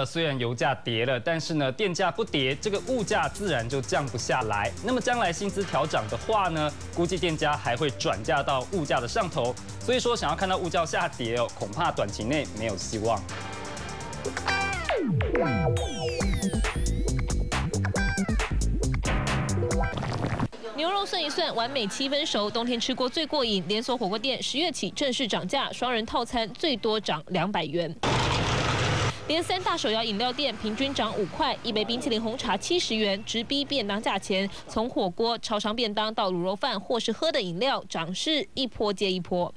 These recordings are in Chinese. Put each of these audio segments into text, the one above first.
了，虽然油价跌了，但是呢，电价不跌，这个物价自然就降不下来。那么将来薪资调涨的话呢，估计店家还会转嫁到物价的上头。所以说，想要看到物价下跌哦，恐怕短期内没有希望。牛肉算一算，完美七分熟，冬天吃锅最过瘾。连锁火锅店十月起正式涨价，双人套餐最多涨两百元。连三大手摇饮料店平均涨五块，一杯冰淇淋红茶七十元，直逼便当价钱。从火锅、超商便当到卤肉饭或是喝的饮料，涨势一波接一波。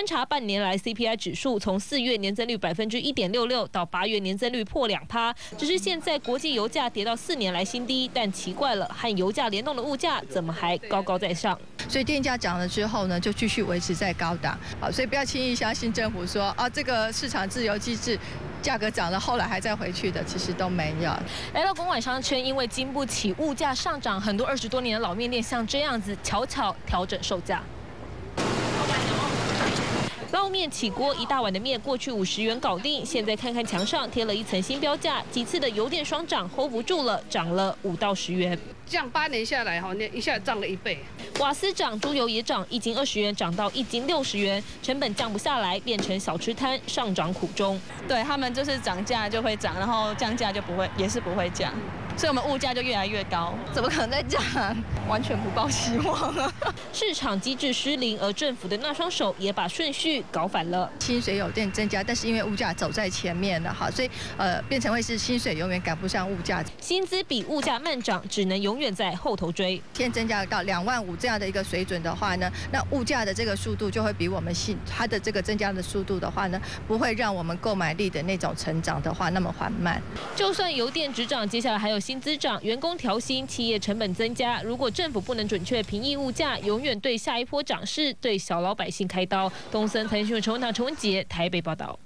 观察半年来 CPI 指数，从四月年增率百分之一点六六到八月年增率破两趴，只是现在国际油价跌到四年来新低，但奇怪了，和油价联动的物价怎么还高高在上？所以电价涨了之后呢，就继续维持在高档。好，所以不要轻易相信政府说啊，这个市场自由机制，价格涨了后来还在回去的，其实都没有。来到公馆商圈，因为经不起物价上涨，很多二十多年的老面店像这样子悄悄调整售价。捞面起锅，一大碗的面过去五十元搞定，现在看看墙上贴了一层新标价，几次的油电双涨 hold 不住了，涨了五到十元。这样八年下来哈，那一下涨了一倍。瓦斯涨，猪油也涨，一斤二十元涨到一斤六十元，成本降不下来，变成小吃摊上涨苦衷。对他们就是涨价就会涨，然后降价就不会，也是不会降。所以我们物价就越来越高，怎么可能在降？完全不抱希望啊！市场机制失灵，而政府的那双手也把顺序搞反了。薪水有点增加，但是因为物价走在前面了哈，所以呃变成会是薪水永远赶不上物价，薪资比物价慢涨，只能永远在后头追。天增加到两万五这样的一个水准的话呢，那物价的这个速度就会比我们薪它的这个增加的速度的话呢，不会让我们购买力的那种成长的话那么缓慢。就算油电只涨，接下来还有。薪资涨，员工调薪，企业成本增加。如果政府不能准确平抑物价，永远对下一波涨势对小老百姓开刀。东森财经新闻陈文堂、陈文杰台北报道。